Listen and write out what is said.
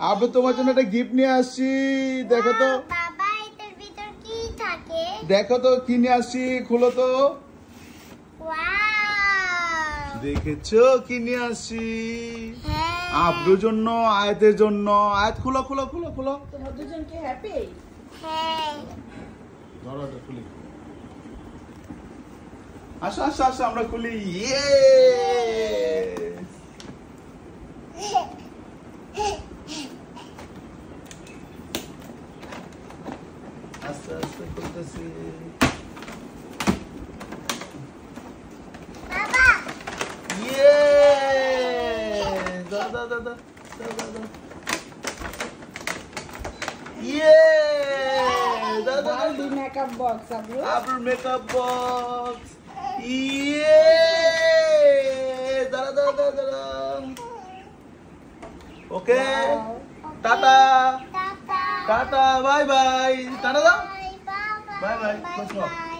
আবু তোমার জন্য একটা গিফট নিয়ে আসছি দেখো তো। বাবা এটার ভিতর কি থাকে? দেখো তো কি নিয়ে আসছি খুলো তো। ওয়াও। দেখেছ কি নিয়ে আসছি? হ্যাঁ। আব্রুর জন্য আয়াতের জন্য। আয়াত খুলো খুলো খুলো খুলো। তোমার হ্যাপি হ্যাঁ। ধরো খুলি। আসো আসো আসো আমরা খুলি। ইয়ে essa coisa assim. Baba! Yeah! Yeah! Makeup box, makeup box. Yeah! Da, da. Okay? Tata! タタバイバイ。タラダバイバイ。バイバイ。